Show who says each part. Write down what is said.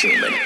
Speaker 1: gentlemen.